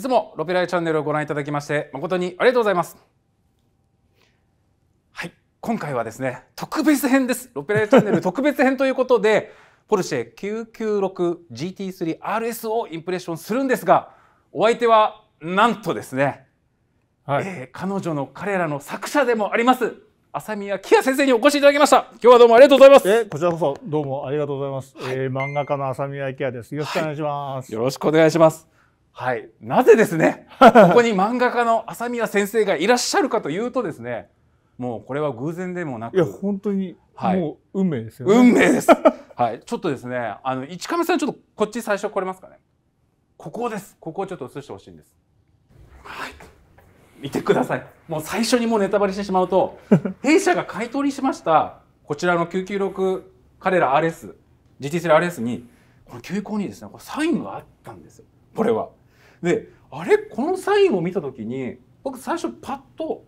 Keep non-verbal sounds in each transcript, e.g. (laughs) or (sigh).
いつもロペライチャンネルをご覧いただきまして誠にありがとうございます。はい、今回はですね、特別編です。ロペライチャンネル (laughs) 特別編ということで、ポルシェ 996GT3RS をインプレッションするんですが、お相手はなんとですね、はい、えー彼女の彼らの作者でもあります浅宮キア先生にお越しいただきました。今日はどうもありがとうございます。えこちらこそどうもありがとうございます。えー漫画家の浅宮明です。よろしくお願いします。よろしくお願いします。はい、なぜですね、(laughs) ここに漫画家の浅宮先生がいらっしゃるかというとですね、もうこれは偶然でもなく、いや本当に、はいもう運命ですよね。運命です。はい、ちょっとですね、あの市上さんちょっとこっち最初来れますかね？ここです。ここをちょっと映してほしいんです。はい。見てください。もう最初にもうネタバレしてしまうと、(laughs) 弊社が買い取りしましたこちらの996彼ら RS、GT3RS にこの休校にですね、これサインがあったんですよ。これは。で、あれ？このサインを見たときに、僕最初パッと。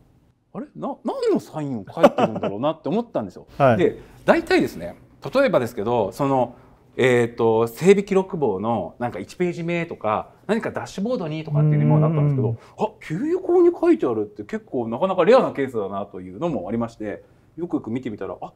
あれ？な何のサインを書いてるんだろうなって思ったんですよ。(laughs) はい。で大体ですね例えばですけどその、えー、と整備記録簿のなんか1ページ目とか何かダッシュボードにとかっていうものだったんですけうんどあ給油口に書いてあるって結構なかなかレアなケースだなというのもありましてよくよく見てみたらあ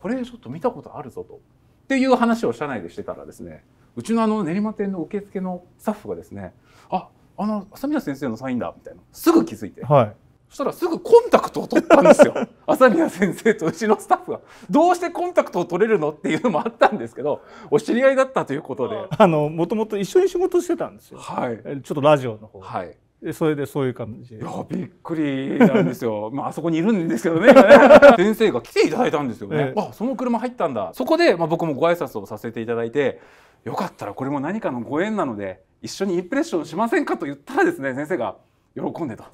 これちょっと見たことあるぞと。っていう話を社内でしてたらですねうちのあの練馬店の受付のスタッフがですねああの浅宮先生のサインだみたいな。すぐ気づいて。はい。そしたらすぐコンタクトを取ったんですよ。(laughs) 朝宮先生とうちのスタッフが。どうしてコンタクトを取れるのっていうのもあったんですけどお知り合いだったということで。あのもともと一緒に仕事してたんですよ。はい。えちょっとラジオの方。はい。でそれでそういう感じで。いやびっくりなんですよ。(laughs) まああそこにいるんですけどね。(laughs) 先生が来ていただいたんですよね、ええ。あその車入ったんだ。そこで、まあ、僕もご挨拶をさせていただいてよかったらこれも何かのご縁なので一緒にインプレッションしませんかと言ったらですね先生が喜んでと。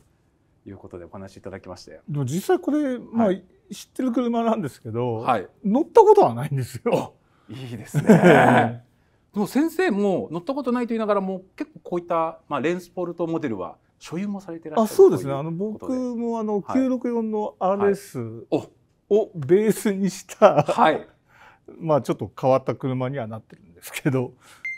いうことでお話しいただきまして。でも実際これまあ、はい。知ってる車なんですけど、はい。乗ったことはないんですよ。いいですね。(laughs) でも先生も乗ったことないと言いながらも結構こういった、まあ、レンスポルトモデルは所有もされてらっしゃるあそうですね。あの僕もあのはい。964の RS おをベースにした、はい。(laughs) まあちょっと変わった車にはなってるんですけど、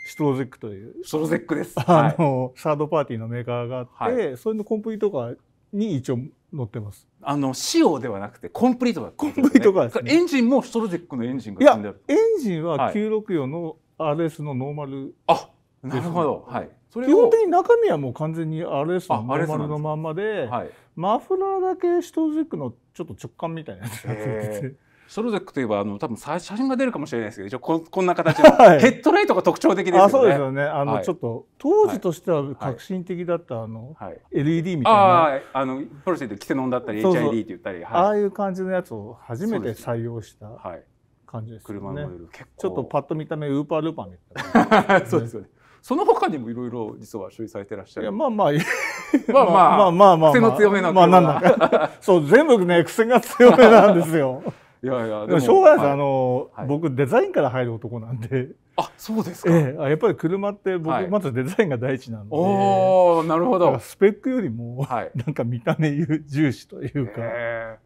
ストロゼックというストロゼックです。あはい、の、サードパーティーのメーカーがあって、はそれのコンプリートカーに一応乗ってます。あの仕様ではなくてコンプリートがコンプリートがですねエンジンもストロゼックのエンジンが積んである。エンジンははい964の RS のノーマル、あなるほど。はい。基を本的に中身はもう完全に RS のあノーマルのまんまで、はい。マフラーだけストロゼックのちょっと直管みたいなやつがついてへて、ソロゼックといえばあの多分さ写真が出るかもしれないですけど一応ここんな形の (laughs) はいヘッドライトが特徴的ですよね。あそうですよね。あの、はいちょっと当時としては革新的だったあの、はい。LED みたいな。あああのプロセでキセノンだったり HID って言ったり、あはあいう感じのやつを初めて採用した。感じですよ車のね。モデル結構ちょっとパッと見た目ウーパールーパーみたいな。(laughs) そうですよね。その他にもいろいろ実は所有されてらっしゃる。いやまあまあまあまあまあまあまあ癖の強めなまあ車なんだかそう全部ね癖が強めなんですよいやいやでもしょうがないです、はい。あの、はい。僕デザインから入る男なんで、あそうですか？ええ、あやっぱり車って僕、はい。まずデザインが第一なんで。おおなるほど。スペックよりもはい。(laughs) なんか見た目重視というか、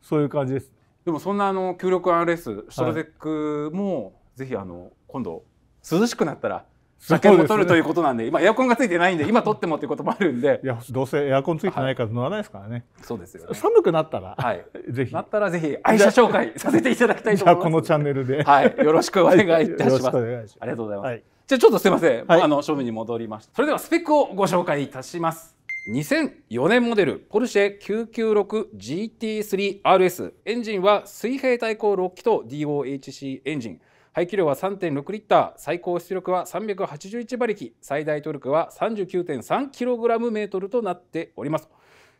そういう感じです。でもそんなあの 96RS シトロゼックもぜひあの今度涼しくなったら車検も取るということなんで今エアコンがついてないんで今取ってもっていうこともあるんでいやどうせエアコンついてないから乗らないですからね、そうですよね。寒くなったら、はい。ぜひなったらぜひ愛車紹介させていただきたいと思います。あこのチャンネルで、はいよろしくお願いいたします。ありがとうございます。はいじゃあちょっとすいません、はいあの正面に戻りました。それではスペックをご紹介いたします。2004年モデルポルシェ 996GT3RS エンジンは水平対向6気筒 DOHC エンジン排気量は3.6リッター最高出力は381馬力最大トルクは 39.3kg となっております。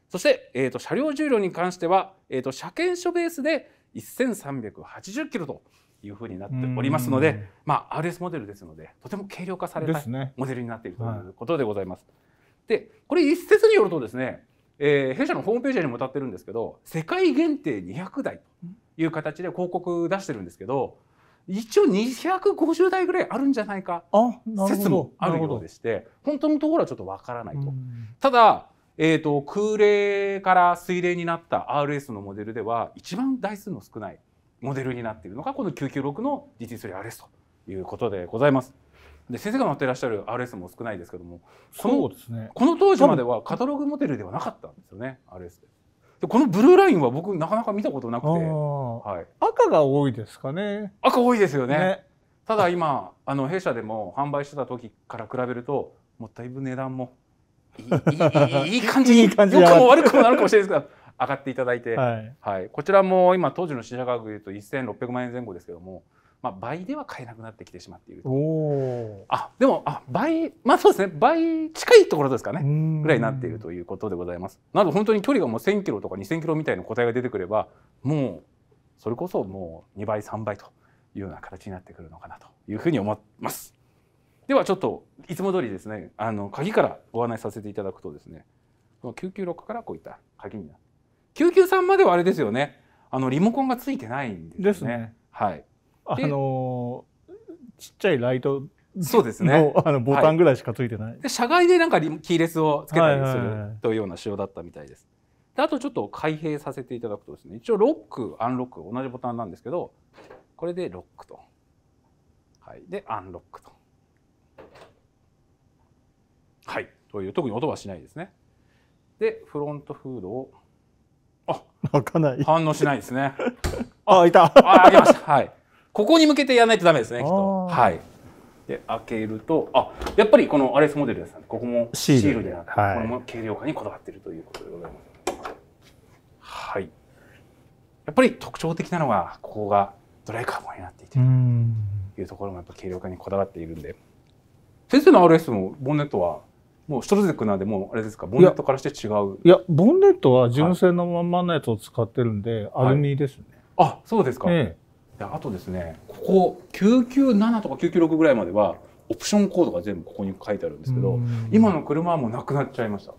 そして、えー、と車両重量に関しては、えー、と車検証ベースで1380キロというふうになっておりますのでうん、まあ、RS モデルですのでとても軽量化されたモデルになっているとはいいうことでございます。でこれ一説によるとですね、えー弊社のホームページにも歌ってるんですけど世界限定200台という形で広告出してるんですけど一応250台ぐらいあるんじゃないか説もあるようでして本当のところはちょっとわからないと。うんただ、えー、と空冷から水冷になった RS のモデルでは一番台数の少ないモデルになっているのがこの996の GT3RS ということでございます。で先生が乗ってらっしゃる RS も少ないですけどもこそうのですね。この当時まではカタログモデルではなかったんですよね RS ででこのブルーラインは僕なかなか見たことなくて、はい、赤が多いですかね。赤多いですよね、ね、ただ今あの弊社でも販売してた時から比べるともったいぶ値段もいい感じに (laughs) いい感じ良くも悪くもなるかもしれないですけど上がっていただいて、はい、はい、こちらも今当時の新車価格でいうと1600万円前後ですけどもまあ、倍では買えなくなってきてしまっているあでもあ倍まあそうですね倍近いところですかねー。ぐらいになっているということでございます。なので本当に距離がもう1000キロとか2000キロみたいな答えが出てくればもうそれこそもう2倍3倍というような形になってくるのかなというふうに思います。ではちょっといつも通りですねあの鍵からご案内させていただくとですねこの996からこういった鍵になる993まではあれですよねあのリモコンがついてないんですよね。ですね。はい、あのーちっちゃいライトそうですねのあのボタンぐらいしかついてない。で車外でなんかリキーレスをつけたりすはいはいはいるというような仕様だったみたいです。であとちょっと開閉させていただくとですね一応ロックアンロック同じボタンなんですけどこれでロックと、はい、でアンロックと。はいという特に音はしないですね。でフロントフードを開かない。反応しないですね。(laughs) あ、開いた。あ開けました。はい。ここに向けてやらないとダメですねきっと。はい。で開けるとあやっぱりこの RS モデルですねここもシシールでなって、はいこれも軽量化にこだわっているということでございます。はい。やっぱり特徴的なのはここがドライカーボンになっていてうん。というところもやっぱ軽量化にこだわっているんで先生の RS もボンネットはもうシュトロゼックなんでもうあれですかボンネットからして違う？いや、ボンネットは純正のまんまのやつを使ってるんで、アルミですね。あそうですか、えであとですねここ997とか996ぐらいまではオプションコードが全部ここに書いてあるんですけど、うん。今の車はもうなくなっちゃいました。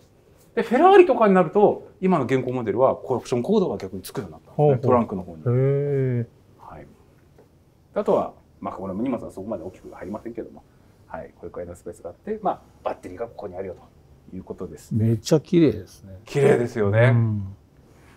でフェラーリとかになると今の現行モデルはこうオプションコードが逆につくようになったんですね。トランクの方に。はい、あとは、まあ、この荷物はそこまで大きく入りませんけども、はい、これくらいのスペースがあって、まあ、バッテリーがここにあるよということです。めっちゃ綺麗ですね。綺麗ですよね、うん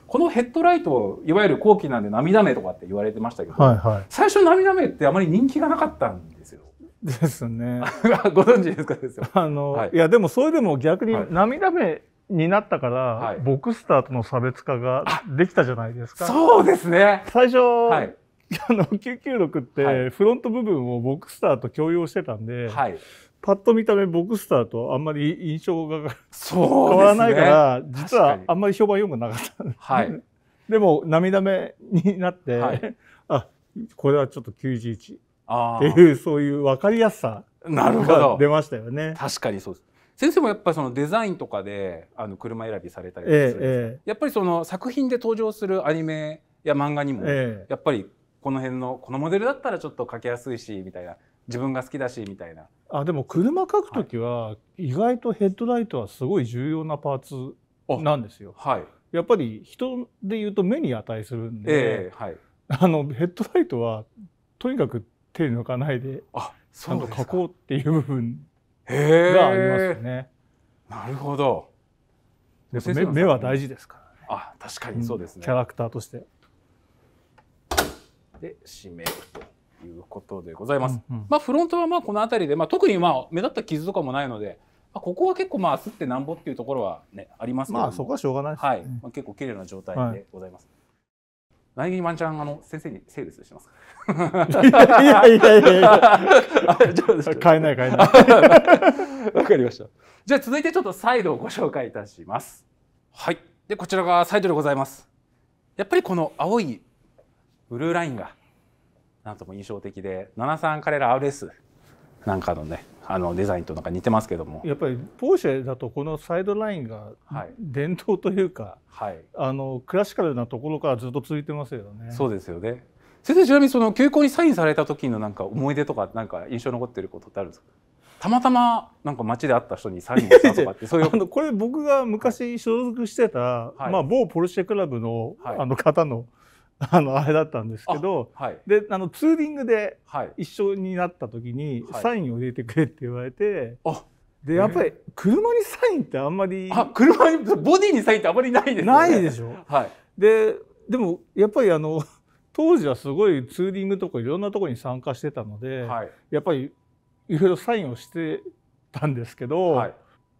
このヘッドライトいわゆる後期なんで涙目とかって言われてましたけど、はいは最初涙目ってあまり人気がなかったんですよい。ですね。(laughs) ご存知ですかですよ。あの、はいい、やでもそれでも逆にはい涙目になったから、はいボクスターとの差別化ができたじゃないですか。そうですね。最初、はい。(laughs) あの996って、はいフロント部分をボクスターと共用してたんで、はい。パッと見た目ボクスターとあんまり印象が。変わらないから、実はあんまり評判良くなかった。はい。(laughs) でも涙目になって、はい (laughs) あこれはちょっと911っあていうそういう分かりやすさがど出。ましたよね。確かにそうです。先生もやっぱりそのデザインとかであの車選びされたりすえるんですか？えやっぱりその作品で登場するアニメや漫画にも、ええやっぱりこの辺のこのモデルだったらちょっと描きやすいしみたいな自分が好きだしみたいな。あでも車描くときは意外とヘッドライトはすごい重要なパーツなんですよ。はい。やっぱり人で言うと目に値するんで、ええはい。あのヘッドライトはとにかく手抜かないであ、ちゃんと描こうっていう部分。がありますよね。なるほど。目目は大事ですからね。あ、確かにそうですね。キャラクターとして。で締めるということでございます。うんうんまあフロントはまあこの辺りで、まあ、特にまあ目立った傷とかもないので、まあ、ここは結構まあすってなんぼっていうところはねありますけどもまあそこはしょうがないですね。はい、まあ、結構綺麗な状態でございます。苗木ワンちゃんあの先生にセールスしてます。いやいやいやいや買えない買えない。(laughs) わかりました。じゃあ続いてちょっとサイドをご紹介いたします。はい。でこちらがサイドでございます。やっぱりこの青いブルーラインがなんとも印象的で、73カレラ RS なんかのねあのデザインとなんか似てますけども、やっぱりポーシェだとこのサイドラインがはい伝統というか、はい。あのクラシカルなところからずっと続いてますよね。そうですよね。先生ちなみにその休校にサインされた時のなんか思い出とかなんか印象に残ってることってあるんですか？たまたまなんか街で会った人にサインをしたとかってそういう (laughs) あのこれ僕が昔所属してた、はいまあ、某ポルシェクラブの,、はいあの方の (laughs) あのあれだったんですけどはいであのツーリングではい。一緒になった時にはいサインを入れてくれって言われて、あでやっぱり車にサインってあんまりあ車にボディにサインってあまりないですよね。ないでしょ？はい。ででもやっぱりあの当時はすごいツーリングとかいろんなところに参加してたので、はい。やっぱりいろいろサインをしてたんですけど、はい、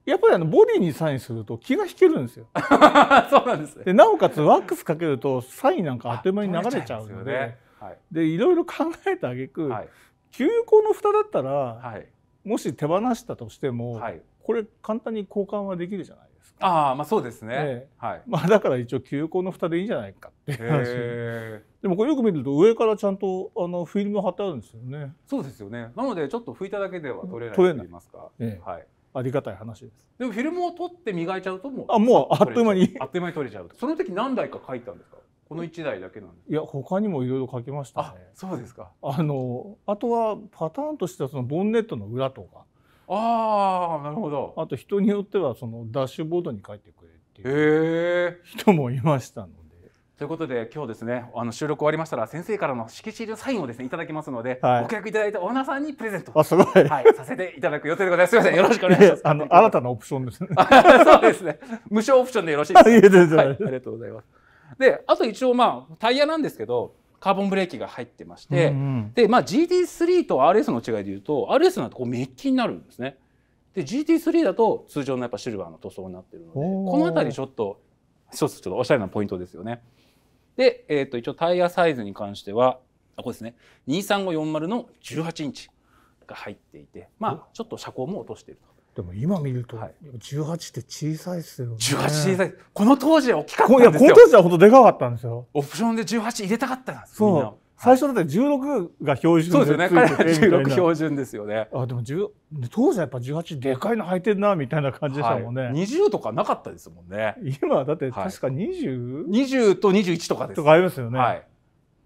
やっぱりあのボディにサインすると気が引けるんですよ。(laughs) そうなんですね。でなおかつワックスかけるとサインなんかあっという間に流れちゃうのでね。はい。でいろいろ考えた挙句、はい。給油口の蓋だったら、はい。もし手放したとしても、はい。これ簡単に交換はできるじゃないですか。ああ、まあそうですね。えはい。まあ、だから一応給油口の蓋でいいんじゃないかっていう話でもこれよく見ると上からちゃんとあのフィルム貼ってあるんですよね。そうですよね。なのでちょっと拭いただけでは取れない取れないと言いますか。ええはい。ありがたい話です。でもフィルムを取って磨いちゃうともうあもうあっという間にあっという間に取れちゃう。その時何台か書いたんですか？この一台だけなんですか。いや他にもいろいろ書きましたあね、。そうですか。あのあとはパターンとしてはそのボンネットの裏とか、ああ、なるほど。あと人によってはそのダッシュボードに書いてくれっていう。人もいましたので。ということで今日ですねあの収録終わりましたら先生からの色紙のサインをですねいただきますので、はいご契約いただいたオーナーさんにプレゼントあすごい。はいさせていただく予定でございます。すみませんよろしくお願いします。あの新たなオプションですね。(laughs) そうですね無償オプションでよろしいですか。はい、ありがとうございます。であと一応まあタイヤなんですけどカーボンブレーキが入ってまして、うんうんでまあ GT3 と RS の違いでいうと RS なんてこうメッキになるんですね。で GT3 だと通常のやっぱシルバーの塗装になってるのでこの辺りちょっと一つちょっとおしゃれなポイントですよね。で、えー、と一応タイヤサイズに関してはあこれですね23540の18インチが入っていてまあちょっと車高も落としていると。でも今見ると、はい18って小さいですよね。18小さいこの当時は大きかったこいやこのんですよ。当時は本当でかかったんですよ。オプションで18入れたかったんですみんなそう。最初だって16が標準そうですよね。ついててみたいな16標準ですよね。あでも10当時はやっぱ18でかいの履いてるなみたいな感じでしたもんね。はい、20とかなかったですもんね。今だってはい確か 20? 20と21とかです。とかありますよね。はい。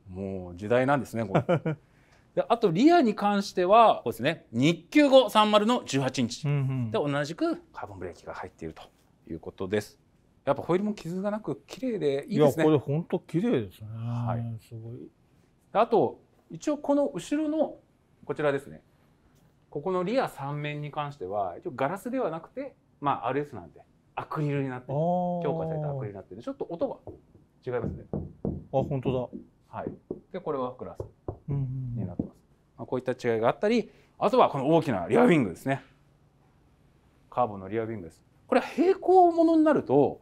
もう時代なんですね。これ (laughs) であとリアに関してはこうですね。日給530の18インチうんうんで同じくカーボンブレーキが入っているということです。やっぱホイールも傷がなく綺麗でいいいですね。やこれ本当綺麗ですね。はいすごい。あと一応この後ろのこちらですね。ここのリア3面に関しては一応ガラスではなくてまあ RS なんでアクリルになってる強強化されたアクリルになってるちょっと音が違いますね。あ本当だ。はい。でこれはグラスになってます、まあ、こういった違いがあったりあとはこの大きなリアウィングですね。カーボンのリアウィングです。これは平行ものになると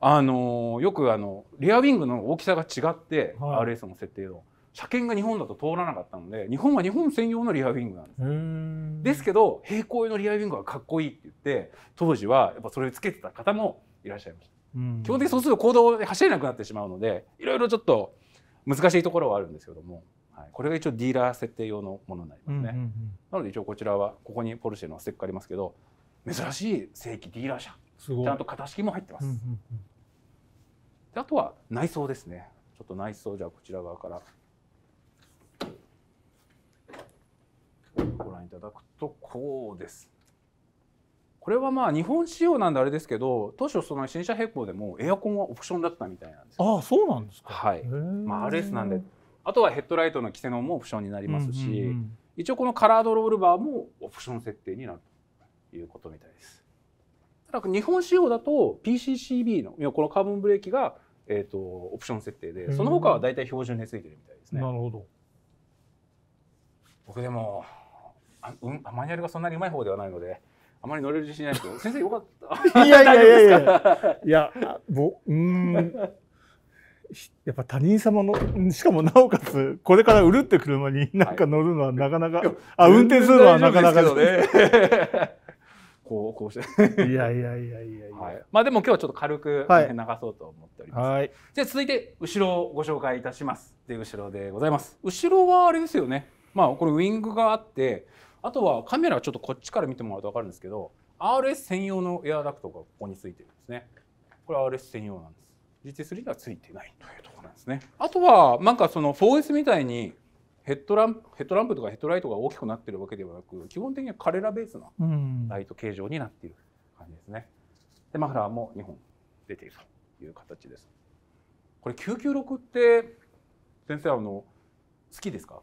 あのーよくあのリアウィングの大きさが違って、はい。RS の設定の車検が日本だと通らなかったので日本は日本専用のリアウィングなんです。ですけど平行用のリアウィングがかっこいいって言って当時はやっぱそれをつけてた方もいらっしゃいました。うん。基本的にそうすると行動で走れなくなってしまうのでいろいろちょっと難しいところはあるんですけども、はい、これが一応ディーラー設定用のものになりますね、うんうんうん。なので一応こちらはここにポルシェのステッカーありますけど珍しい正規ディーラー車。ちゃんと型式も入ってます、うんうん。であとは内装ですね。ちょっと内装じゃあこちら側からご覧いただくとこうですこれはまあ日本仕様なんであれですけど当初その新車並行でもエアコンはオプションだったみたいなんですよああそうなんですか。はいまあ RS なんであとはヘッドライトのキセノンもオプションになりますし、うんうんうん一応このカラードロールバーもオプション設定になるということみたいです。ただ日本仕様だと PCCB のこのカーボンブレーキが、えー、とオプション設定でその他は大体標準でついてるみたいですね。なるほど。僕でもあ、うん、マニュアルがそんなにうまい方ではないのであまり乗れる自信ないですけど先生よかった。(laughs) いやいやいやいやいや (laughs) あぼうーんひやっぱ他人様のうんしかもなおかつこれから売るって車になんか乗るのはなかなか、いやあ運転するのはなかなかね。(laughs) こうこうして。いやいやいやいやいやはい。まあでも今日はちょっと軽くはい流そうと思っております。はいじゃあ続いて後ろをご紹介いたします。で後ろでございます。後ろはあれですよね。まあこれウィングがあって、あとはカメラちょっとこっちから見てもらうと分かるんですけど、RS 専用のエアダクトがここについてるんですね。これは RS 専用なんです。GT3 にはついてないというところなんですね。あとはなんかその 4S みたいにヘッドランプヘッドランプとかヘッドライトが大きくなってるわけではなく、基本的にはカレラベースなうんライト形状になっている感じですね。でマフラーも2本出ているという形です。これ996って先生あの好きですか？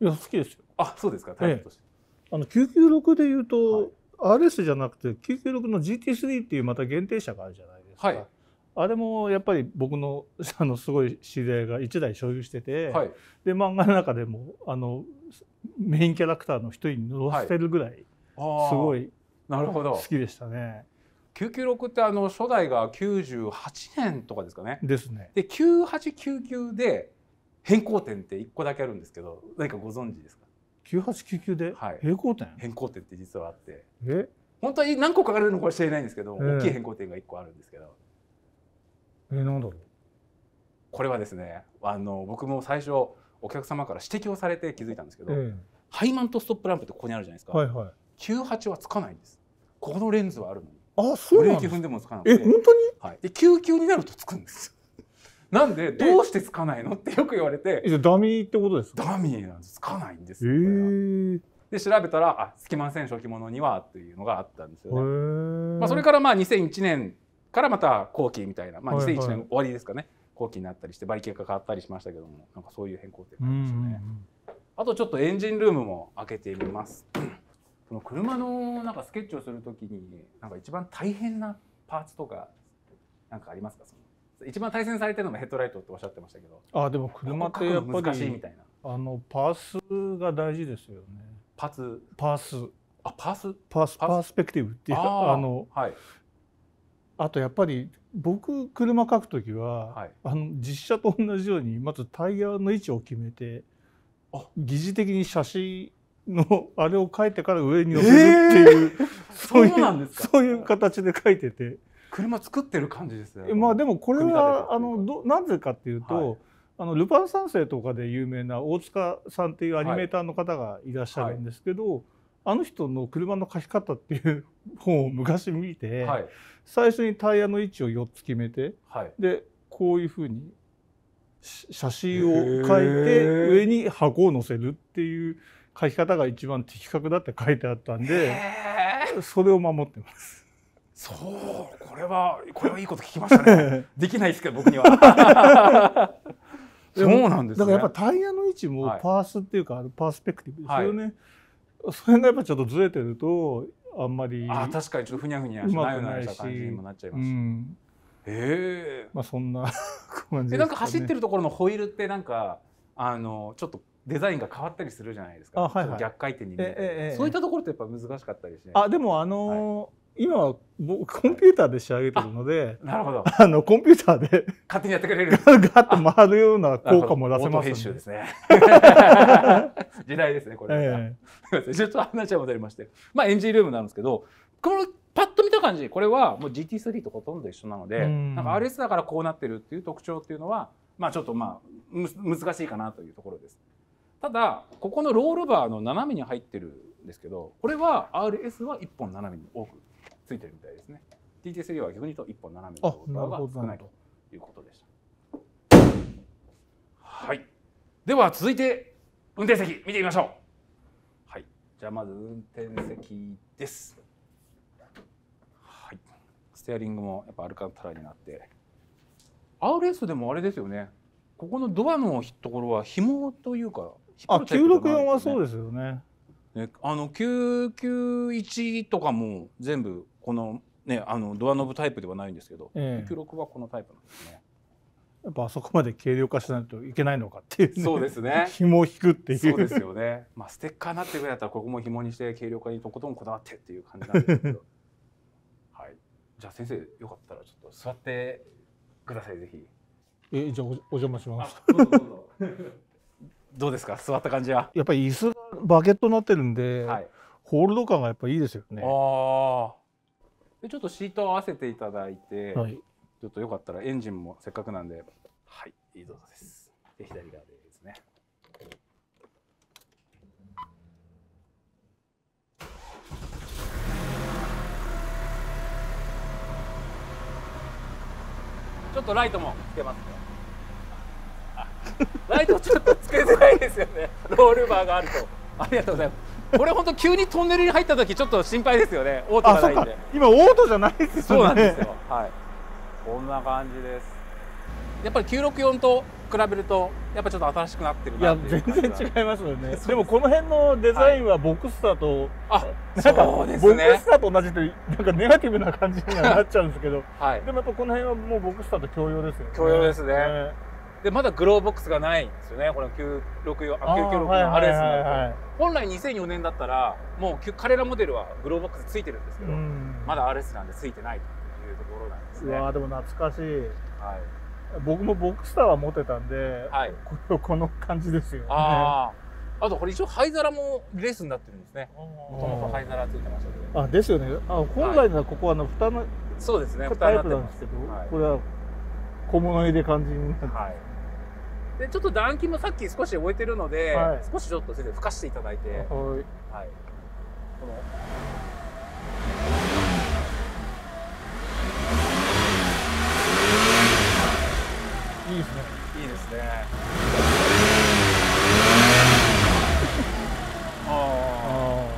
いや好きですよあそうですかタイプとして。あの996でいうと、はい。RS じゃなくて996の GT3 っていうまた限定車があるじゃないですか、はい。あれもやっぱり僕の (laughs) あのすごい知り合いが1台所有してて、はい。で漫画の中でもあのメインキャラクターの一人に乗せてるぐらいあすごいいなるほど。好きでしたね。996ってあの初代が98年とかですかね。ですね。で9899で変更点って1個だけあるんですけど何かご存知ですか？9899ではい。平行点、変更点って実はあって。え？本当は何個かかるのかもしれないんですけど、ええ。大きい変更点が1個あるんですけど。えなんだろう？これはですねあの僕も最初お客様から指摘をされて気づいたんですけど、えハイマントストップランプってここにあるじゃないですか、えはいはい。98はつかないんです。ここのレンズはあるのに。あそブうなんですレーキ踏んでもつかなくてえ本当に？はい、で99になるとつくんですなんでどうしてつかないのってよく言われてダミーってことですか？ダミーなんです。つかないんですえよ、これがー。で調べたらあつきません初期物にはっていうのがあったんですよね、へまあ、それからまあ2001年からまた後期みたいな、まあ、はいはい。2001年終わりですかね。後期になったりして馬力が変わったりしましたけどもなんかそういう変更点うんうがありましたね、ん。あとちょっとエンジンルームも開けてみます。(clears throat) その車のなんかスケッチをするときになんか一番大変なパーツとかなんかありますか？その一番対戦されてるのがヘッドライトっておっしゃってましたけど。あでも車ってやっぱり難しいみたいなあのパースが大事ですよね。パーツパース。あパースパース？パースペクティブっていうあのはい。あとやっぱり僕車書くときは、はい。あの実車と同じようにまずタイヤの位置を決めてあ。疑似的に写真のあれを書いてから上に乗せるっていう、そういそうなんですか？そういう形で書いてて車作ってる感じですねまあでもこれはあのどなぜかっていうと、はい。あのルパン三世とかで有名な大塚さんっていうアニメーターの方がいらっしゃるんですけど、あの人の車の書き方っていう本を昔見て、はい。最初にタイヤの位置を4つ決めてはい。でこういうふうにし写真を書いへてー。上に箱を載せるっていう書き方が一番的確だって書いてあったんでそれを守ってます。そうこれはこれはいいこと聞きましたね。(laughs) できないですけど僕には。(laughs) そうなんですね。だからやっぱタイヤの位置もはい。パースっていうか、あのパースペクティブですよね、それがやっぱちょっとずれてるとあんまりあ確かにちょっとふにゃふにゃしなよなくないしした感じにもなっちゃいうます、ん。へまあそんな感じでね、えなんか走ってるところのホイールってなんかあのちょっとデザインが変わったりするじゃないですか。あはいはい。逆回転に見えええええ。そういったところってやっぱ難しかったりしてあでもあのー今は僕コンピューターで仕上げてるのでなるほど。あのコンピューターで勝手にやってくれる。ガッと回るような効果も出せます編集んでですね。(laughs) 時代ですねこれ。は、え。ちょっと話は戻りまして、まあ、エンジンルームなんですけどこのパッと見た感じこれはもう GT3 とほとんど一緒なのでうん。なんか RS だからこうなってるっていう特徴っていうのはまあちょっとまあむ難しいかなというところです。ただここのロールバーの斜めに入ってるんですけどこれは RS は1本斜めに多くついてるみたいですね。GT3 は逆に言うと1本斜めのあロールバーが少ないということでした。はい。では続いて運転席見てみましょう。はい。じゃあまず運転席です。はい。ステアリングもやっぱアルカンタラになって。RS でもあれですよね。ここのドアのところは紐というかあ964はそうでですよね。すね。あの991とかも全部このねあのドアノブタイプではないんですけど、ええ96はこのタイプなんですねやっぱあそこまで軽量化しないといけないのかっていう、ね、そうですね (laughs) 紐を引くっていうそうですよね。まあステッカーになってるぐらいだったらここも紐にして軽量化にとことんこだわってっていう感じなんですけど。(laughs) はい。じゃあ先生よかったらちょっと座ってくださいぜひ。えじゃあおお邪魔しますどうぞどうぞ。(laughs) どうですか？座った感じは？やっぱり椅子がバケットになってるんで、はい。ホールド感がやっぱいいですよねああ。でちょっとシートを合わせていただいて、はいちょっとよかったらエンジンもせっかくなんで、はい、いいぞです。で左側ですね。ちょっとライトもつけますね。あライトちょっとつけづらいですよね。ロールバーがあると。ありがとうございます。これ本当急にトンネルに入った時ちょっと心配ですよね。オートがないんで。今オートじゃないですよねそうなんですよ。はい。こんな感じです。やっぱり964と比べるとやっぱちょっと新しくなってるいやなっていう全然違いますよねでもこの辺のデザインはボクスターと、あなんかそうですボクねスターと同じってなんかネガティブな感じにはなっちゃうんですけどはいでもやっぱこの辺はもうボクスターと共用ですよね共用ですねねでまだグローボックスがないんですよね。この964ああー996のはいはい RS はい。のはい本来2004年だったらもう彼らモデルはグローボックスついてるんですけど、うん。まだ RS なんでついてないというところなんですね。はいうわーでも懐かしい。僕もボクスターは持ってたんで、はい。ここの感じですよね。あああとこれ一応灰皿もレースになってるんですね。もともと灰皿ついてましたけど。あですよね。あ本来ならここはあの蓋のそうですね。タイプなんですけど、はい。これは小物入れ感じになってはい。でちょっと暖気もさっき少し終えてるので、はい少しちょっと先生吹かしていただいて、はい。はいこのいいですねいいですね。(laughs) あ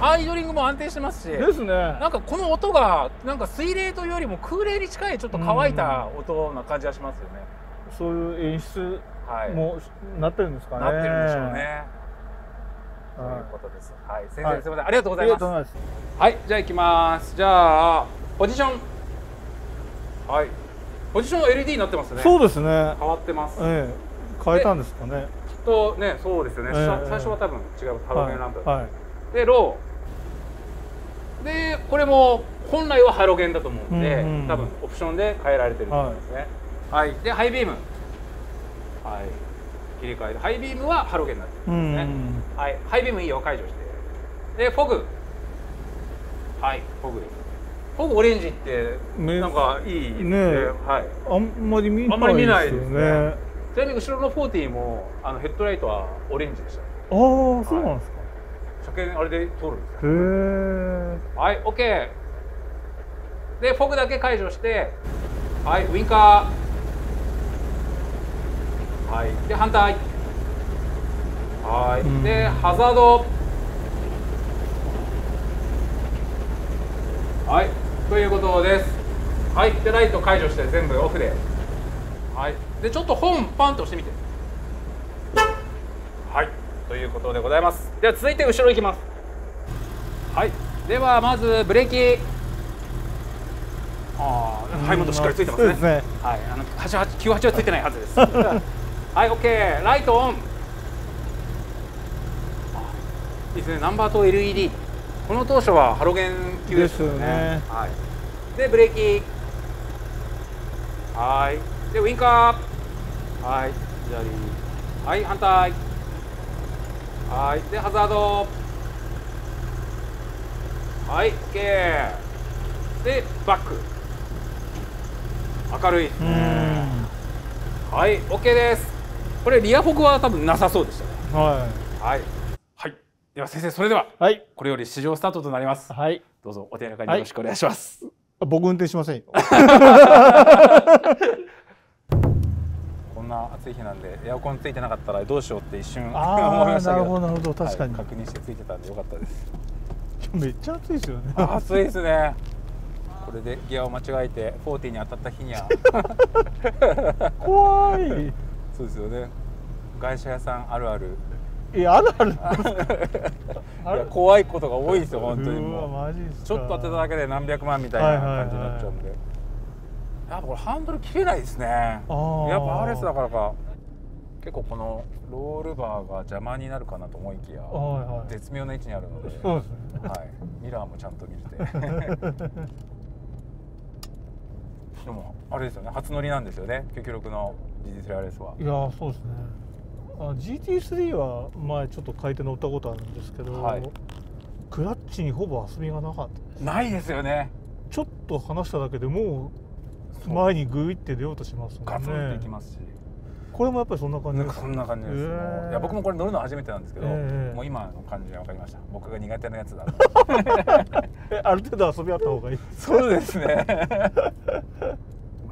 あ。アイドリングも安定してますし。ですねなんかこの音がなんか水冷というよりも空冷に近いちょっと乾いた音な感じがしますよね。そういう演出はい。もなってるんですかねなってるんでしょうね。というはことです。はい。先生、はいすみませんありがとうございます。ますはい。じゃあ行きます。じゃあポジション。はい。ポジションは LED になってますね。そうですね変わってます。ええ変えたんですかねきっとねそうですよね。ええさ最初は多分違うハロゲンランプ。はい、はいでロー。でこれも本来はハロゲンだと思うんで、うんうん多分オプションで変えられてると思うんですね。はい。でハイビーム。はい。切り替えで。ハイビームはハロゲンになってるうんんですね。はい、ハイビームいいよ。解除して。でフォグ。はい。フォグ。ですフォグオレンジってね。なんかいいね。ね。えはい。あんまり見ないでですね。ねちなみに後ろの40もあのヘッドライトはオレンジでしたああそうなんですか、車検あれで通るんですよ。へえはい OK でフォグだけ解除して。はいウィンカーはい。で反対。はい、うん。でハザードはい。ということです。はい。でライト解除して全部オフで。はい。でちょっと本パンと押してみて。はい。ということでございます。では続いて後ろ行きます。はい。ではまずブレーキ。ああハイモントしっかりついてますね。すね。はい。あの8898はついてないはずです (laughs) はい OK ライトオン。あいいですね。ナンバーと LED この当初はハロゲン級ですよね。ね。はい、でブレーキ。はい。でウインカー。はい。左。はい反対。はい。でハザード。はい OK でバック。明るいですうねん。はい OK ですこれリアフォグは多分なさそうでしたね。ははい。はい。では先生それではいはい。これより試乗スタートとなります。はい。どうぞお手柔らかによろしくお願いします、僕運転しませんよ。こんな暑い日なんでエアコンついてなかったらどうしようって一瞬思いああましたけど。なるほどなるほど。確かに、はい確認してついてたんでよかったです。めっちゃ暑いですよね。あ暑いですね。これでギアを間違えて40に当たった日には。怖いそうですよね。外車屋さんあるある。いやあるある (laughs) いや怖いことが多いですよ本当にう。もわマジっすか。うちょっと当てただけで何百万みたいな感じになっちゃうんで、やっぱこれハンドル切れないですね。やっぱー RS だからか。結構このロールバーが邪魔になるかなと思いきやはいはい。絶妙な位置にあるので、そうですね。はい、ミラーもちゃんと見れて。(laughs) でもあれですよね。初乗りなんですよね。996の GT3RS は。いやーそうですね。あ GT3 は前ちょっと書いて乗ったことあるんですけど、はい。クラッチにほぼ遊びがなかったないですよね。ちょっと離しただけでもう前にグイって出ようとしますもんガツンといきねますし、これもやっぱりそんな感じですそんな感じです、へー。いや僕もこれ乗るの初めてなんですけど、ええもう今の感じで分かりました。僕が苦手なやつだ。え (laughs) ある程度遊びあった方がいい。そうですね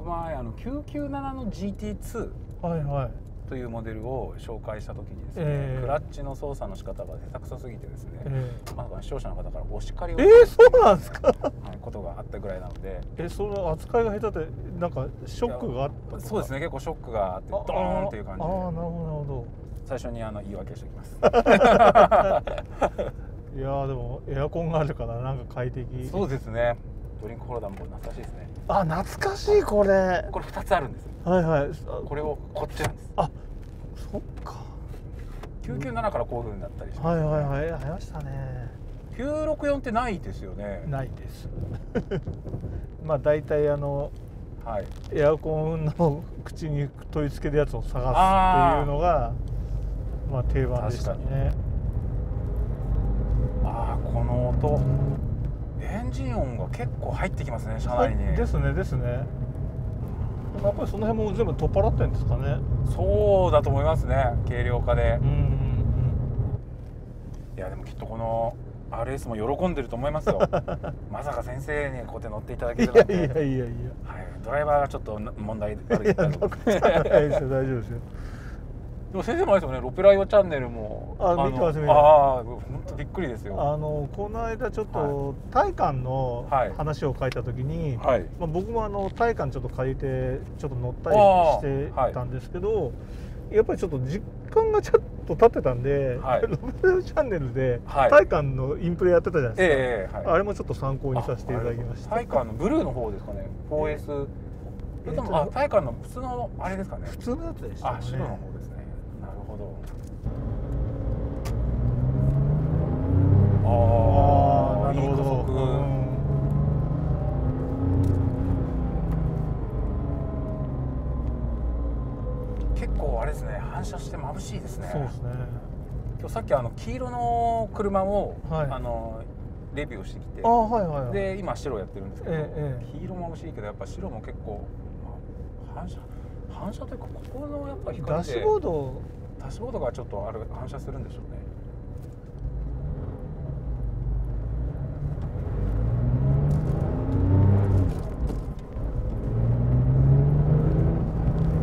僕前あの997の GT2 はいはい。というモデルを紹介した時にですね、ええ。クラッチの操作の仕方が下手くそすぎてですね、えまさか視聴者の方からお叱りをええーそうなんですか？はいことがあったぐらいなので。えその扱いが下手でなんかショックがあったそうですね結構ショックがあってドあーンっていう感じで。ああなるほどなるほ最初にあの言い訳しておきます。ど (laughs) いやーでもエアコンがあるからなんか快適。そうですね。ドリンクホルダーも懐かしいですねあ懐かしいこれ。これ2つあるんです。よはいはい。これをこっちなんです。あそっか。997からこういう風になったりします、はいはいはい。ありましたね。964ってないですよね。ないです。(laughs) まあ大体あのはい。エアコンの口に取り付けるやつを探すっていうのがまあ定番でしたね。ああこの音エンジン音が結構入ってきますね車内に、はいですねですね。やっぱりその辺も全部取っ払ってるんですかね。そうだと思いますね軽量化で。うんうんいやでもきっとこの RS も喜んでると思いますよ。(laughs) まさか先生にこうやって乗っていただうんけるなんて。いやいやいやいや。はい、ドライバーがちょっと問題ある大丈夫ですよでも先生もあれですよねロペライオチャンネルもあの見てますああ本当びっくりですよ。あのこの間ちょっと体感のはい。話を書いた時に、はい。まあ、僕もあの体感ちょっと借りてちょっと乗ったりしてたんですけど、やっぱりちょっと実感がちょっと経ってたんで、はい。(laughs) ロベルチャンネルではい。体感のインプレやってたじゃないですか、ええはい。あれもちょっと参考にさせていただきました。タイカーのブルーの方ですかね。4S それともあタイカーの普通のあれですかね。普通のやつでしたね。あ白の方ですねなるほどああなるほど結構あれですね反射して眩しいですね。そうですね。今日さっきあの黄色の車を、はい。あのレビューしてきてはいはいはい。で今白やってるんですけど、ええええ。黄色も眩しいけどやっぱ白も結構、まあ反射反射というかここのやっぱ光でダッシュボード。ダッシュボードがちょっとある反射するんでしょうね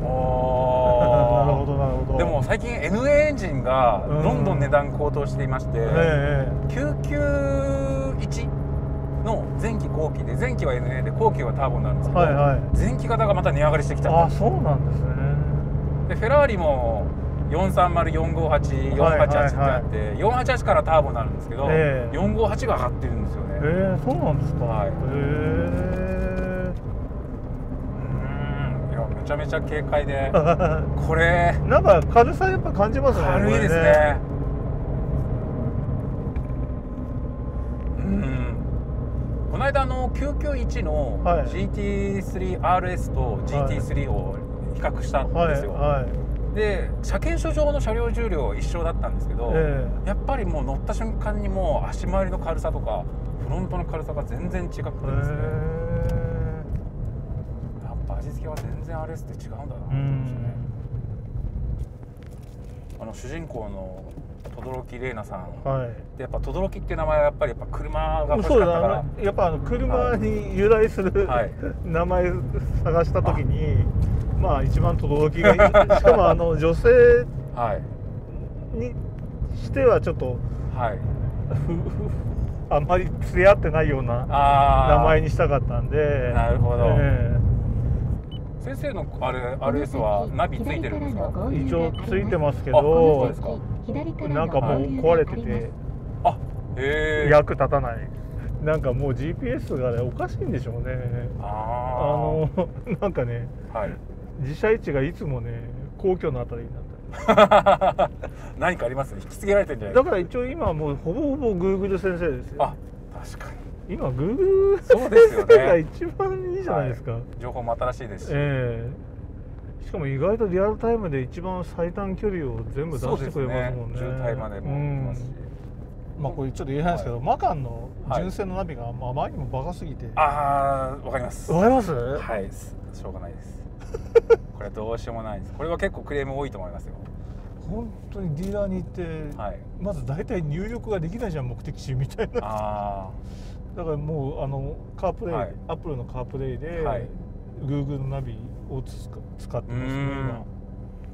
あなるほどなるほどでも最近 NA エがうん。どんどん値段高騰していまして、え991の前期後期で前期は NA で後期はターボになるんですけど、はいはい。前期型がまた値上がりしてきた。あそうなんですね。でフェラーリも430458、はいはい488ってあって、488からターボになるんですけど、ええ。458が上がってるんですよね。ええそうなんですか。はい。へうんいやめちゃめちゃ軽快で。え (laughs) これ。なんか軽さやっぱ感じますね軽いですこれね。うん。この間あの991のはい。GT3RS と GT3 を比較したんはいですよ、はい。で車検証上の車両重量一緒だったんですけど、えやっぱりもう乗った瞬間にもう足回りの軽さとかフロントの軽さが全然違くてですね。え。やっぱ味付けは全然 RS って違うんだなとう思いましたね。ん。あの主人公の轟玲奈さん、はい。でやっぱ轟っていう名前はやっぱりやっぱ車が欲しかったから。やっぱあの車に由来する、はい。名前探した時にまあ一番轟がいい。しかもあの女性 (laughs) はい。にしてはちょっとはい。あんまり釣り合ってないような名前にしたかったんで。なるほど。え先生のあれ RS はナビついてるんですか？え一応ついてますけどですか？なんかもう壊れててあへえ。役立たない。なんかもう GPS がねおかしいんでしょうね。ああのなんかねあはい。自社位置がいつもね皇居のあたりになったり。(laughs) 何かあります引き継げられてるんじゃないですか？だから一応今もうほぼほぼ Google 先生ですよ。あ確かに今 Google そうですよね。先生が一番いいじゃないですか、情報も新しいですし、ええ。しかも意外とリアルタイムで一番最短距離を全部出してくれますもんね。ね。渋滞までも行きますし、うん。まあこれちょっと言えないですけど、はい。マカンのはい純正のナビがまああまりにもバカすぎて。わ、ああわかります。かります、はい。しょうがないです。(laughs) これはどうしようもないです。これは結構クレーム多いと思いますよ。本当にディーラーに行って、はい。まず大体入力ができないじゃん目的地みたいな。あだからもうあのカープレイ、はい。アップルのカープレイで、はい。Google のナビをつか使ってますね今。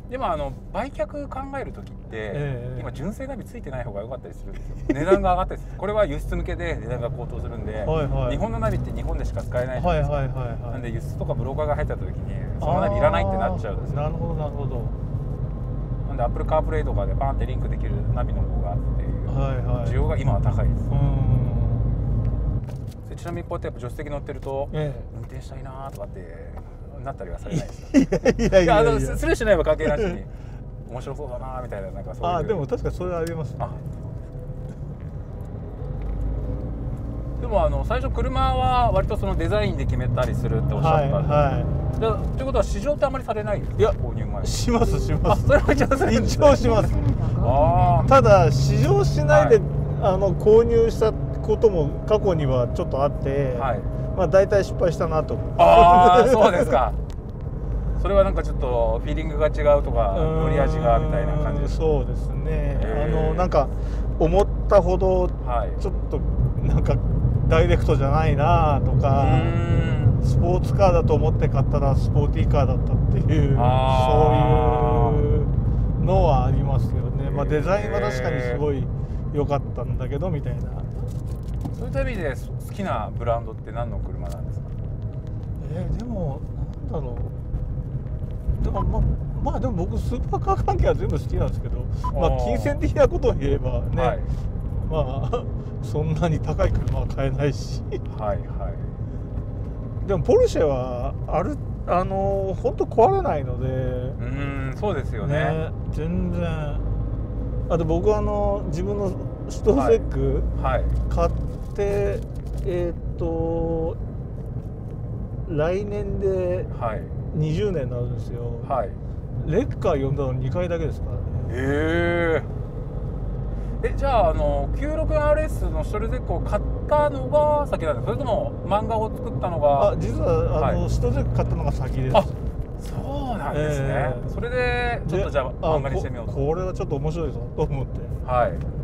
でもあの売却考える時って、ええ今純正ナビついてない方が良かったりするんですよ。値段が上がったりする。これは輸出向けで値段が高騰するんで、はいはい。日本のナビって日本でしか使えないじゃないですかはいはいはいはい。なんで輸出とかブローカーが入った時にそのナビいらないってなっちゃうんですよ。なるほどなるほど。なんで Apple CarPlay とかでバーンってリンクできるナビの方があってはいはい。需要が今は高いです。うーんでちなみにこうやってやっぱ助手席乗ってるとえ運転したいなーとかってなったりはされないですか？えいやいいやあのや。いやすするしないは関係なしに (laughs) 面白そうだなーみたいななんかそういう。あでも確かにそれはありますね。あ。でもあの最初車は割とそのデザインで決めたりするっておっしゃはいったんで、はじゃあということは試乗ってあまりされないんですか？いや購入前いしますしまあすそれは一応するんで。す (laughs) ね一応します。あただ試乗しないで、はい。あの購入したことも過去にはちょっとあって、あはい。まあ大体失敗したなと。ああそうですか。(laughs) それはなんかちょっとフィーリングが違うとか乗り味がみたいな感じそうですね。あのなんか思ったほどはい。ちょっとなんかダイレクトじゃないなとうかーん。スポーツカーだと思って買ったらスポーティーカーだったっていうそういうのはありますよね、まあ、デザインは確かにすごい良かったんだけどみたいなそういった意味で好きなブランドって何の車なんですか？えーでもなんだろう。でもまあまあでも僕スーパーカー関係は全部好きなんですけどまあ金銭的なことを言えばね、はい。まあ (laughs) そんなに高い車は買えないし。はいはい。でもポルシェはあるあの本当壊れないので、うーんそうですよね。全然。あと僕はあの自分のストーゼックはい。買って、えーっと来年ではい。20年になるんですよ、はい。レッカー呼んだの2回だけですからね。へええじゃああの 96RS のショルゼックを買ったのが先なんですかそれとも漫画を作ったのがあ実はあの、はい。ストーゼック買ったのが先です。あそうなんですね、ええそれでちょっとじゃあ漫画にしてみようことこれはちょっと面白いぞと思って。はい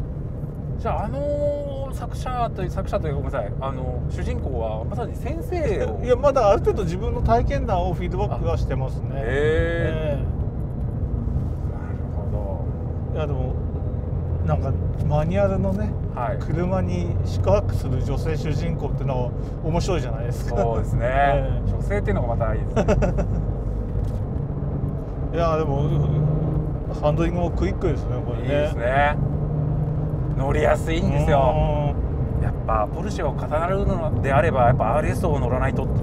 じゃああの作者という作者というかごめんなさい。あの主人公はまさに先生をいやまだある程度自分の体験談をフィードバックはしてますね。へええなるほえいやでもなんかマニュアルのねどはい。車に四苦八苦する女性主人公っていうのは面白いじゃないですか。そうですね、(laughs) え。女性っていうのがまたいいですね。(laughs) いやでもハンドリングもクイックですねこれね。いいですね乗りやすいんですよ。やっぱポルシェを語るのであればやっぱ RS を乗らないと。(laughs)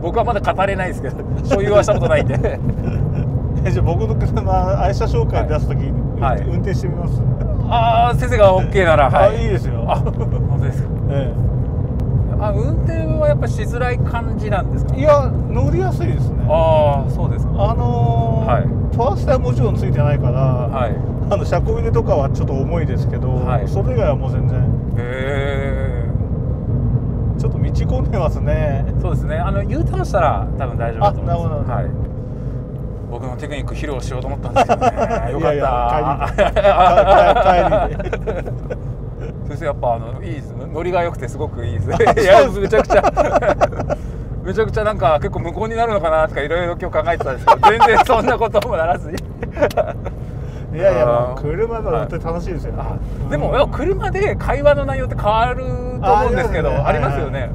僕はまだ語れないですけど所有はしたことないんで。(laughs) えじゃあ僕の車愛車紹介出す時に、はい。運転してみます、ああ先生が OK ならはあいいいですよ。あ本当ですか。えあ運転はやっぱしづらい感じなんですか？えいや乗りやすいですね。ああそうですか。あのーはい。パワーステはもちろんついてないから、はいあの車庫入れとかはちょっと重いですけど、はい。それ以外はもう全然。へえちょっと道込んでますね。そうですね。あの U ターンしたら多分大丈夫だと思います。あなるほどなるほど。はい。僕のテクニック披露しようと思ったんですけどね。(laughs) よかった。帰り帰りで。(laughs) 先生やっぱあのいいです。ノリが良くてすごくいいです。ね (laughs) いやめちゃくちゃめちゃくちゃなんか結構無効になるのかなとかいろいろ今日考えてたんですけど全然そんなこともならずにいやいや車の運転楽しいですよ、あでも車で会話の内容って変わると思うんですけどありますよね。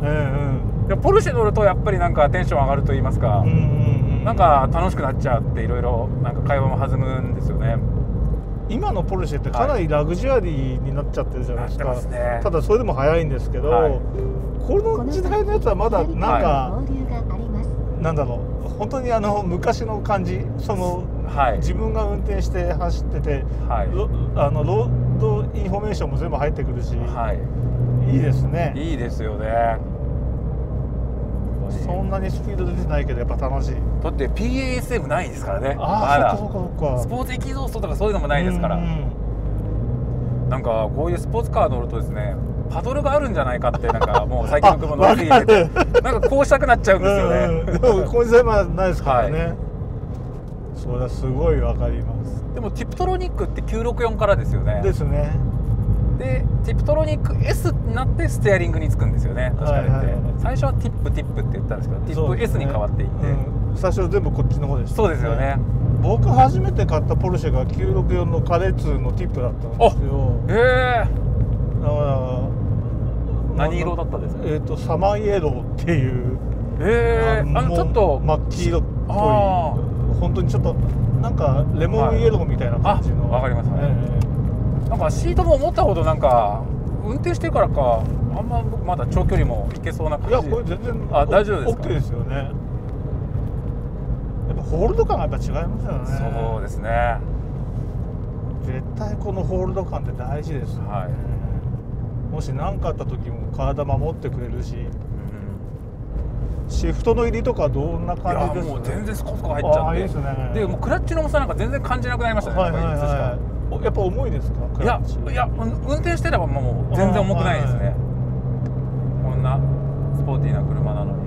ポルシェ乗るとやっぱりなんかテンション上がると言いますか、うんうんうんうん。なんか楽しくなっちゃっていろいろなんか会話も弾むんですよね。今のポルシェってかなりラグジュアリーになっちゃってるじゃないですか、なってますね。ただそれでも速いんですけど、はい。この時代のやつはまだなんか、は交流があります。なんだろう。本当にあの昔の感じそのはい。自分が運転して走ってて、はい。ロあのロードインフォメーションも全部入ってくるし、はい。い、いですね。いいですよね。そんなにスピード出てないけどやっぱ楽しい。だって PASM ないですからね。ああそっかそっかそっか。スポーツエキゾーストとかそういうのもないですから、うんうん。なんかこういうスポーツカー乗るとですねパドルがあるんじゃないかってなんか (laughs) もう最近の車乗りすぎててなんかこうしたくなっちゃうんですよね、うんうん。この時代まだないですからね、(laughs) それはすごいわかります。でもティプトロニックって964からですよね。ですね。でティプトロニック S になってステアリングにつくんですよね。確かに。はいはい。はい最初はティップティップって言ったんですけどティップ S に変わっていって、うん。最初全部こっちの方でした、そうですよね。僕初めて買ったポルシェが964のカレッツのティップだったんですよ。へえ。だから何色だったんですか？えっ、とサマーイエローっていうへえ。あのもうちょっと真っ黄色っぽい。あ本当にちょっとなんかレモンイエローみたいな感じの、はいかりますね。えなんかシートも思ったほどなんか運転してるからかあんま僕まだ長距離も行けそうなえいや感じこれ全然あ大丈夫ですか？OK ですよね。やっぱホールド感がやっぱ違いますよね。そうですね。絶対このホールド感って大事ですよね、はい。もし何かあった時も体守ってくれるしうんシフトの入りとかどんない感やじですもう全然スコスコ入っちゃって。あいいですね。でもうクラッチの重さなんか全然感じなくなりましたね、やっぱ重いですか？クいやいやうん運転してればもう全然重くないですね、あはいこんなスポーティーな車なのに。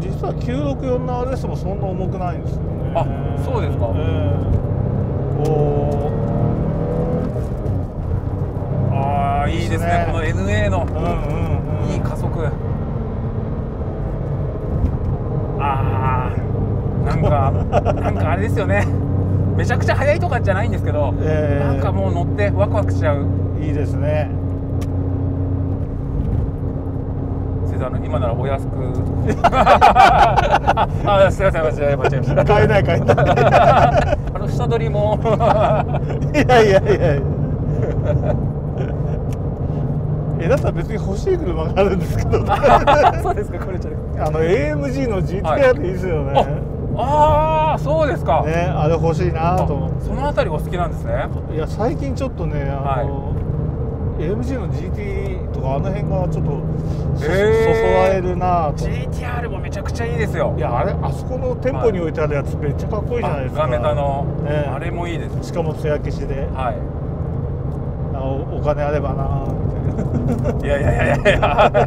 実は964の RS もそんな重くないんですよね。あそうですか。ええ。おああいいですね。この NA の。ーうんうんうん。いい加速あーなんかなんかあれですよね。めちゃくちゃ速いとかじゃないんですけど、ええ。なんかもう乗ってワクワクしちゃう。いいですね。先生あの今ならお安く。(laughs) ああすいません間違えました。買えない買えない。(laughs) あの下取りも。(laughs) いやいやいやいや。えだったら別に欲しい車があるんですけどそうですかこれちょっとあの AMG の GTR でいいですよね、ああそうですか、ねあれ欲しいなあと思って。そのあたりお好きなんですね。いや最近ちょっとねあの、AMG の GT とかあの辺がちょっとそ,、へー。そそられるなと。GTR もめちゃくちゃいいですよ。いやあれあそこの店舗に置いてあるやつめっちゃかっこいいじゃないですか。ガメタの、ええあれもいいです。しかも艶消しではい。あおお金あればなみたいないやいやいやいやいや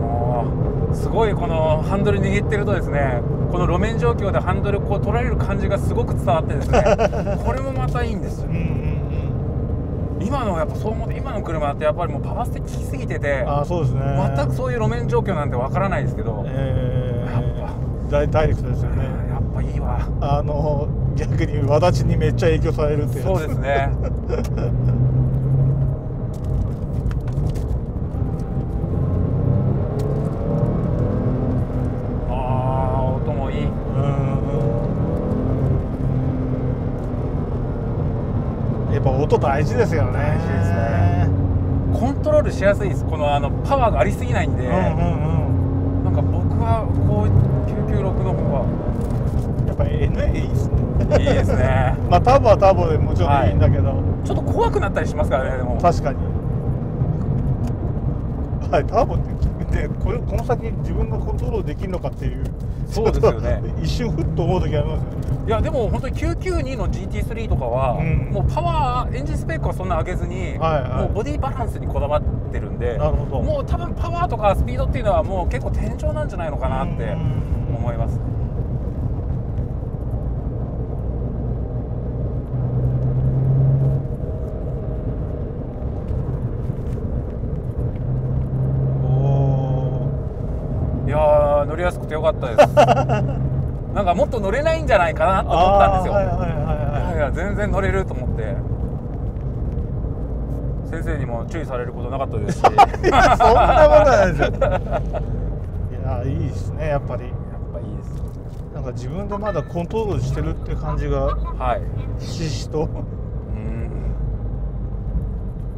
もうすごいこのハンドル握ってるとですねこの路面状況でハンドルこう取られる感じがすごく伝わってですね (laughs) これもまたいいんですよ。うんうん今のやっぱそう思って今の車ってやっぱりもうパワーステ効きすぎててうんあそうですね。全くそういう路面状況なんてわからないですけど、えやっー、大ダイレクトですよね。やっぱいいわ。あの逆にわだちにめっちゃ影響されるってそうですね (laughs) ああ音もいいうんうんやっぱ音大事ですよね。大事ですね。コントロールしやすいです。このあのパワーがありすぎないんで、うんうんうん。なんか僕はこう996の方やっぱ NA いいっすね。がいいですね。(laughs) まあターボはターボでもちろんいいんだけど、ちょっと怖くなったりしますからねでも。確かに。はいターボってでこれこの先自分がコントロールできるのかっていうそうですよね。(laughs) 一瞬ふっと思う時ありますよね。いやでも本当に992の GT3 とかは、うん。もうパワーエンジンスペックはそんな上げずに、はいはい。もうボディバランスにこだわってるんでなるほど。もう多分パワーとかスピードっていうのはもう結構天井なんじゃないのかなってうん。思います。おいやー乗りやすくてよかったです。(laughs) なんかもっと乗れないんじゃないかなと思ったんですよ、はいはいはいはいい。や全然乗れると思って。先生にも注意されることなかったですし。や (laughs) っいやそんなことないですよ。いやいいですねやっぱり。ぱいいです。なんか自分でまだコントロールしてるって感じがはい。ひしひしと。うん。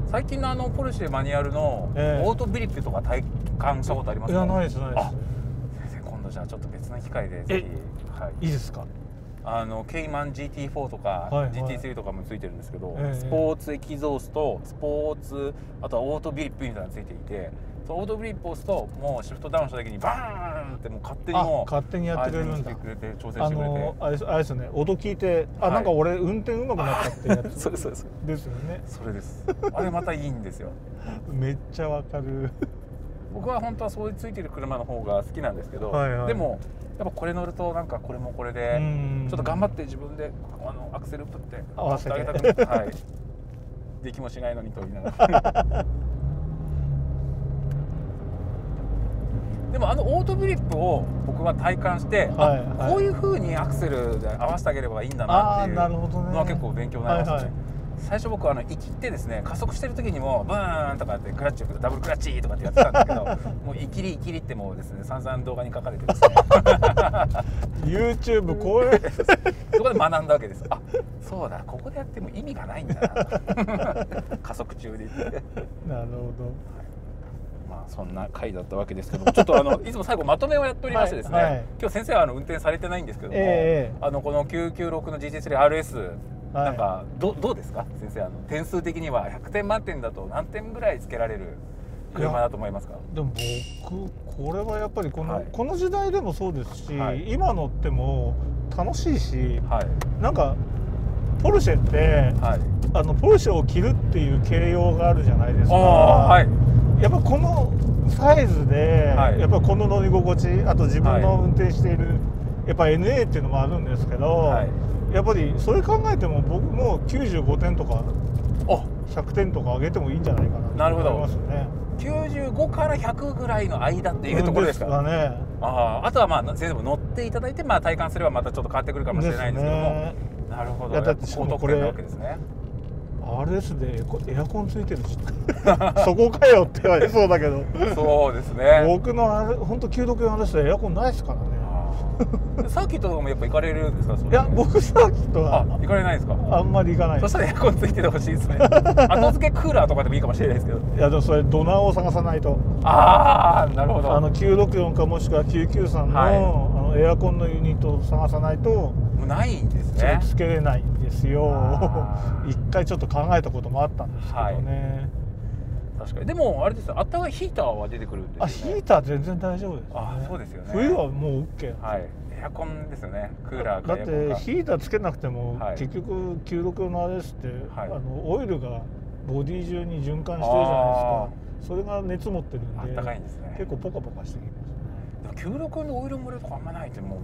最近のあのポルシェマニュアルのええ。オートビリップとか体感したことありますか？いやないですないですじゃあちょっと別の機会でぜひはい。いいですか？あのケイマン GT4 とか、はいはい。GT3 とかもついてるんですけど、ええ。スポーツエキゾースとスポーツあとはオートビリップみたいなのがついていてそのオートビリップを押すともうシフトダウンした時にバーンってもう勝手にもうあ勝手にやってくれるんだ。相手にしてくれて。調整あしてくれて、のあれあれですよね音聞いてあ、はい。なんか俺運転うまくなったってやつ。(laughs) そうですそうです。ですよね。それです。あれまたいいんですよ。(laughs) めっちゃわかる僕は本当はそういうついてる車の方が好きなんですけど、はいはい。でもやっぱこれ乗るとなんかこれもこれでうん。ちょっと頑張って自分であのアクセル振って合わせて。あげたくてはい。(laughs) できもしないのにと言いながら。(laughs) でもあのオートグリップを僕は体感して、あはいはい。こういう風にアクセルで合わせてあげればいいんだなっていうのは結構勉強になりましたね、最初僕はあの生きってですね加速してる時にもブーンとかってクラッチダブルクラッチとかってやってたんですけど (laughs) もう生きり生きりってもうですね散々動画に書かれてですね。(laughs) YouTube こうい。う (laughs) そこで学んだわけです。あそうだここでやっても意味がないんだな。加速中でなるほまあそんな回だったわけですけどもちょっとあのいつも最後まとめをやっておりましてですね、はいはい。今日先生はあの運転されてないんですけども、ええあのこの996の GT3RS はい。なんかどどうですか？先生あの点数的には100点満点だと何点ぐらいつけられる車だと思いますか？どでも僕これはやっぱりこの,、はい。この時代でもそうですし、はい。今乗っても楽しいしはい。なんかポルシェってはい。あのポルシェを着るっていう形容があるじゃないですか、やっぱこのサイズで、はい。やっぱこの乗り心地あと自分はい。の運転している、やっぱ NA っていうのもあるんですけど、はいやっぱりそれ考えても僕も95点とかお100点とか上げてもいいんじゃないかななるほど。思いますね。95から100ぐらいの間っていうところですか、うんね。あああとはまあ先生も乗っていただいて、まあ、体感すればまたちょっと変わってくるかもしれないんですけども、ね。なるほど。だって高得点なわけですね。RS でこエアコンついてるし。(laughs) そこかよって言われそうだけど。そうですね。僕の本当9度の RS でエアコンないですからね (laughs) サーキットとかもやっぱ行かれるんですか？それいや僕サーキットはあ行かれないですか？あんまり行かないそしたらエアコンついててほしいですね。後付けクーラーとかでもいいかもしれないですけど。いやでもそれドナーを探さないと。ああなるほど。あの964かもしくは993の,、はい。あのエアコンのユニットを探さないとないんですね。つけれないんですよ。(laughs) 一回ちょっと考えたこともあったんですけどね、確かに。でもあれですよ。あったかいヒーターは出てくるんですよ、ね、あヒーター全然大丈夫です、ね、あそうですよね。冬はもう OK はい。エアコンですよね。クーラーだってヒーターつけなくても、はい。結局96の RS って、はい。あのオイルがボディ中に循環してるじゃないですか。それが熱持ってるんであったかいんですね。結構ポカポカしてきます。ねでも96のオイル漏れとかあんまないってもう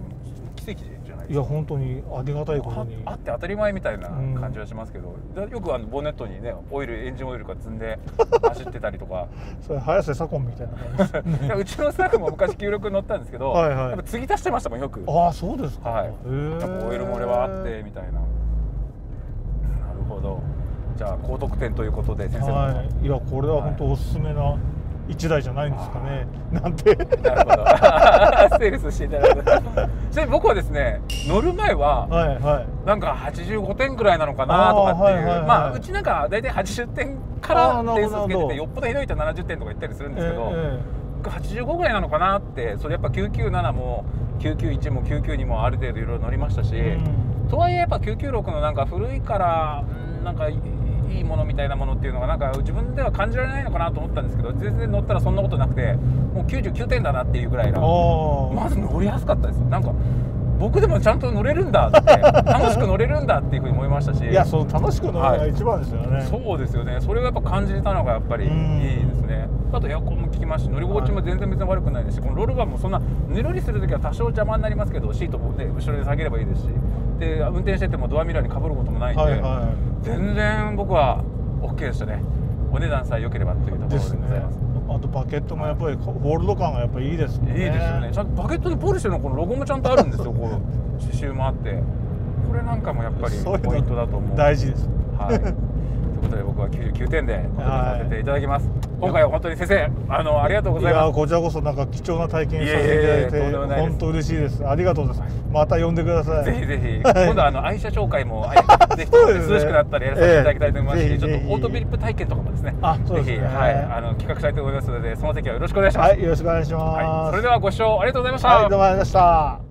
奇跡じゃないいですか。や本当にありがたいことに。ああって当たり前みたいなうん感じはしますけど、だよくあのボンネットにねオイルエンジンオイルが積んで (laughs) 走ってたりとか。それ早瀬左近みたいな感じです。(laughs) いやうちのスタッフも昔96乗ったんですけど (laughs) はいはい。やっぱ継ぎ足してましたもんよく。ああそうですか、はい。へー。やっぱオイル漏れはあってみたいな。なるほど。じゃあ高得点ということで先生の、はい。いやこれは本当おすすめな一台じゃないんですかね、なんて。なるほど。セールスしていただいてちなみに僕はですね乗る前ははいはい。なんか85点ぐらいなのかなとかっていう、はいはいはいまあうちなんか大体80点かあら点数つけててよっぽどひどいと70点とか言ったりするんですけど、え僕85ぐらいなのかなってそれやっぱ997も991も992もある程度いろいろ乗りましたし、えうん。とはいえやっぱ996のなんか古いからうんなんかいいいものみたいなものっていうのがなんか自分では感じられないのかなと思ったんですけど全然乗ったらそんなことなくてもう99点だなっていうぐらいなまず乗りやすかったですなんか僕でもちゃんと乗れるんだって楽しく乗れるんだっていうふうに思いましたし。いやその楽しく乗るのが一番ですよね、そうですよね。それをやっぱ感じたのがやっぱりいいうんですね。あとエアコンも効きますし乗り心地も全然別に悪くないですしこのロールバーもそんなぬるりする時は多少邪魔になりますけどシートも、ね、後ろで下げればいいですし。で運転しててもドアミラーにかぶることもないんで、はいは全然僕は OK でしたね。お値段さえ良ければというところでございますあとバケットもやっぱりホールド感がやっぱりいいですもんいいですよね。ちゃんとバケットにポルシェのこのロゴもちゃんとあるんですよこう。(laughs) 刺繍もあって。これなんかもやっぱりポイントだと思う。大事です。はい。ことで僕は99点でさせていただきます。今回は本当に先生あのありがとうごいざいます。やこちらこそなんか貴重な体験させていただいて本当嬉しいです。ありがとうございます。また呼んでください。ぜひぜひ、(laughs) はい。今度はあの愛車紹介も、はい (laughs) ぜひね涼しくなったらやらせていただきたいと思いますし、ええ。ちょっとオートビリップ体験とかもですね、あそうですね。ぜひ、はい、あの企画したいと思いますので、その時はよろしくお願いします。はいよろしくお願いします、はい。それではご視聴ありがとうございました。はいどうもありがとうございました